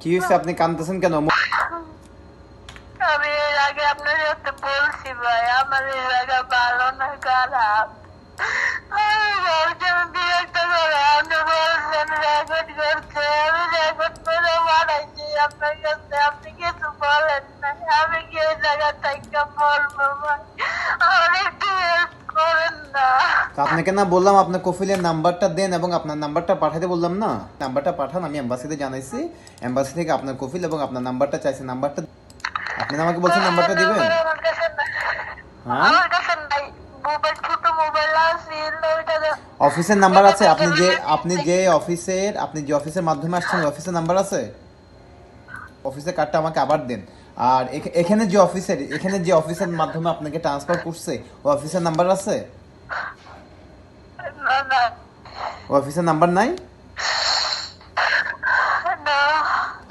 কি হয়েছে? আপনি কাঁদতেছেন কেন? আমি এর আগে আপনার সাথে বলছি ভাই, আমার এর আগে ভালো না, খারাপ। আপনার কাছে, আপনি কিছু বলেন না আমি কি জায়গা থেকে বলব ভাই? তো আপনাকে না বললাম আপনার কফিলের নাম্বারটা দেন এবং আপনার নাম্বারটা পাঠাতে বললাম না। নাম্বারটা পাঠান আমি এম্বাসিতে জানাইছি। এম্বাসি থেকে আপনার কফিল এবং আপনার নাম্বারটা চাইছে নাম্বারটা আপনি আমাকে বলছেন নাম্বারটা দিবেন। হ্যাঁ? অফিসের নাম্বার আছে আপনি যে আপনি যে অফিসের আপনি যে অফিসের মাধ্যমে আসছেন অফিসের নাম্বার আছে? অফিসের কার্ডটা আমাকে আবার দেন। আর এখ- এখানে যে অফিসের এখানে যে অফিসের মাধ্যমে আপনাকে ট্রান্সফার করছে ওই অফিসের নাম্বার আছে? অফিসের নাম্বার নাই?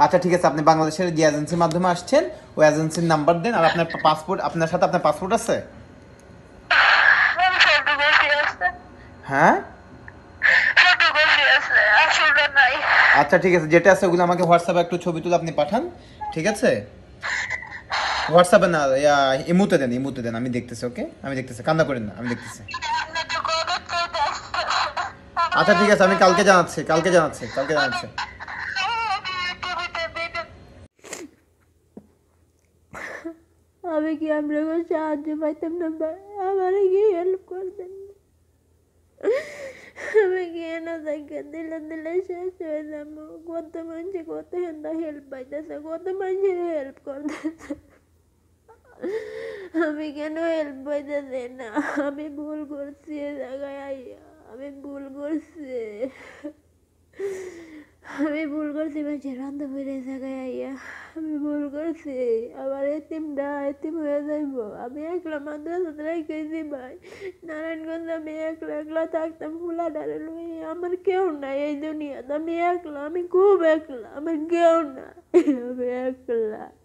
আচ্ছা ঠিক আছে আপনি বাংলাদেশের যে এজেন্সির মাধ্যমে আসছেন ওই এজেন্সির নাম্বার দেন আর আপনার পাসপোর্ট আপনার সাথে আপনার পাসপোর্ট আছে? হ্যাঁ আসলে নাই। আচ্ছা ঠিক আছে যেটা আছে ওগুলো আমাকে হোয়াটসঅ্যাপে একটু ছবি তুলে আপনি পাঠান ঠিক আছে? হোয়াটসঅ্যাপে না ইমুতে দেন ইমুতে দেন আমি দেখতেছি ওকে? আমি দেখতেছি কান্না করেন না আমি দেখতেছি আপনি তো কথা চাইতে আসছেন। আচ্ছা ঠিক আছে, আমি কালকে জানাচ্ছি কালকে জানাচ্ছি কালকে জানাচ্ছি। আমি কি আপনাকে সাহায্য পাইতাম না আমার কি হেল্প করতেন? আমি কি এনে থেকে দিলে দিলে শেষ হয়ে যাব? কত মানুষ কত হেন্দা হেল্প পাইতেছে, কত মানুষের হেল্প করতেছে? আমি কেন হেল্প পাইতেছি না? আমি ভুল করছি এ জায়গায় আইয়া। আমি ভুল করছি। আমি ভুল করছি মানুষের রান্না করে জায়গায় আইয়া। আমি ভুল করছি। আমার এতিমটা এতিম হয়ে যাইব। আমি একলা মাদ্রাসাতে রেখেছি ভাই। নারায়ণগঞ্জ আমি একলা একলা থাকতাম, ফুলা ডারে লই আমার কেউ নাই এই দুনিয়াতে। আমি একলা, আমি খুব একলা। আমার কেউ নাই। আমি একলা।